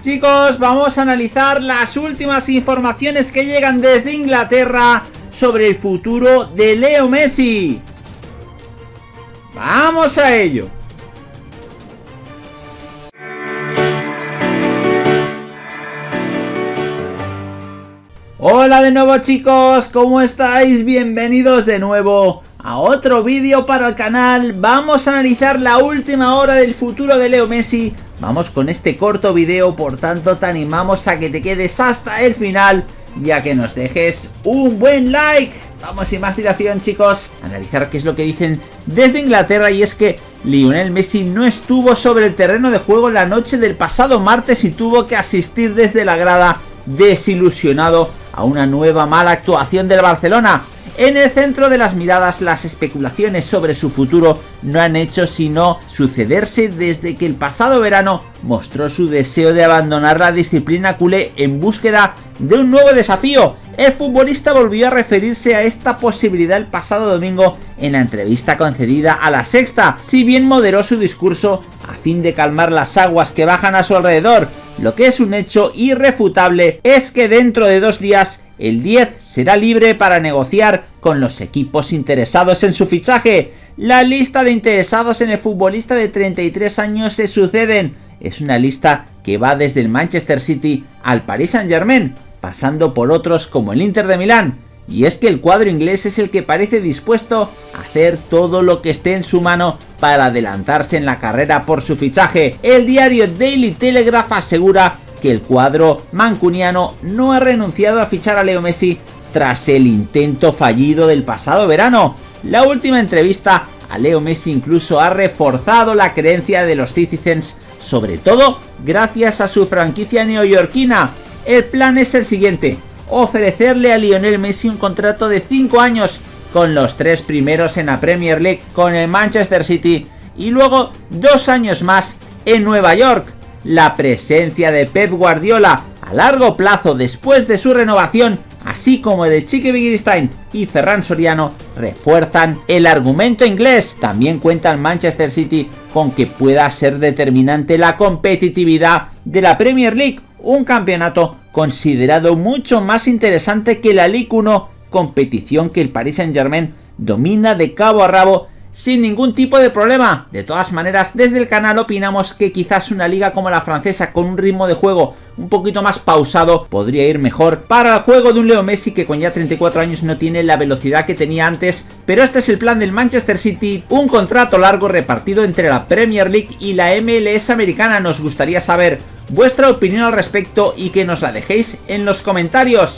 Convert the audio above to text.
Chicos, vamos a analizar las últimas informaciones que llegan desde Inglaterra sobre el futuro de Leo Messi. ¡Vamos a ello! Hola de nuevo chicos, ¿cómo estáis? Bienvenidos de nuevo a otro vídeo para el canal. Vamos a analizar la última hora del futuro de Leo Messi Vamos con este corto video, por tanto te animamos a que te quedes hasta el final y a que nos dejes un buen like. Vamos sin más dilación chicos, analizar qué es lo que dicen desde Inglaterra y es que Lionel Messi no estuvo sobre el terreno de juego la noche del pasado martes y tuvo que asistir desde la grada desilusionado a una nueva mala actuación del Barcelona. En el centro de las miradas las especulaciones sobre su futuro no han hecho sino sucederse desde que el pasado verano mostró su deseo de abandonar la disciplina culé en búsqueda de un nuevo desafío. El futbolista volvió a referirse a esta posibilidad el pasado domingo en la entrevista concedida a la sexta, si bien moderó su discurso a fin de calmar las aguas que bajan a su alrededor. Lo que es un hecho irrefutable es que dentro de dos días el 10 será libre para negociar con los equipos interesados en su fichaje. La lista de interesados en el futbolista de 33 años se suceden. Es una lista que va desde el Manchester City al Paris Saint Germain, pasando por otros como el Inter de Milán. Y es que el cuadro inglés es el que parece dispuesto a hacer todo lo que esté en su mano para adelantarse en la carrera por su fichaje. El diario Daily Telegraph asegura que el cuadro mancuniano no ha renunciado a fichar a Leo Messi tras el intento fallido del pasado verano. La última entrevista a Leo Messi incluso ha reforzado la creencia de los Citizens, sobre todo gracias a su franquicia neoyorquina. El plan es el siguiente, ofrecerle a Lionel Messi un contrato de 5 años con los tres primeros en la Premier League con el Manchester City y luego dos años más en Nueva York la presencia de Pep Guardiola a largo plazo después de su renovación, así como de Chiqui Wittgenstein y Ferran Soriano, refuerzan el argumento inglés. También cuenta el Manchester City con que pueda ser determinante la competitividad de la Premier League, un campeonato considerado mucho más interesante que la Ligue 1, competición que el Paris Saint Germain domina de cabo a rabo sin ningún tipo de problema. De todas maneras, desde el canal opinamos que quizás una liga como la francesa con un ritmo de juego un poquito más pausado podría ir mejor para el juego de un Leo Messi que con ya 34 años no tiene la velocidad que tenía antes, pero este es el plan del Manchester City, un contrato largo repartido entre la Premier League y la MLS americana. Nos gustaría saber vuestra opinión al respecto y que nos la dejéis en los comentarios.